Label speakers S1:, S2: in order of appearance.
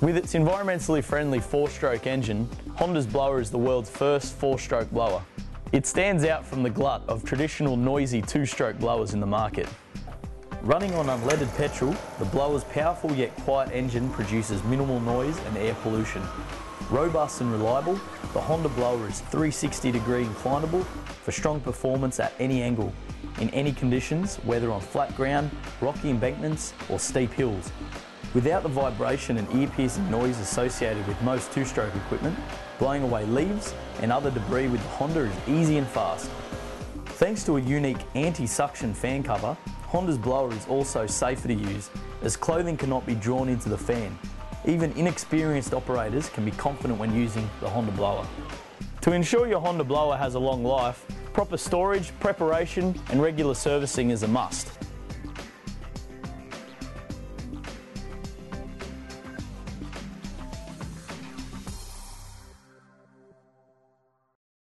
S1: With its environmentally friendly four-stroke engine, Honda's blower is the world's first four-stroke blower. It stands out from the glut of traditional noisy two-stroke blowers in the market. Running on unleaded petrol, the blower's powerful yet quiet engine produces minimal noise and air pollution. Robust and reliable, the Honda blower is 360 degree inclinable for strong performance at any angle, in any conditions, whether on flat ground, rocky embankments or steep hills. Without the vibration and ear-piercing noise associated with most two-stroke equipment, blowing away leaves and other debris with the Honda is easy and fast. Thanks to a unique anti-suction fan cover, Honda's blower is also safer to use as clothing cannot be drawn into the fan. Even inexperienced operators can be confident when using the Honda blower. To ensure your Honda blower has a long life, proper storage, preparation and regular servicing is a must.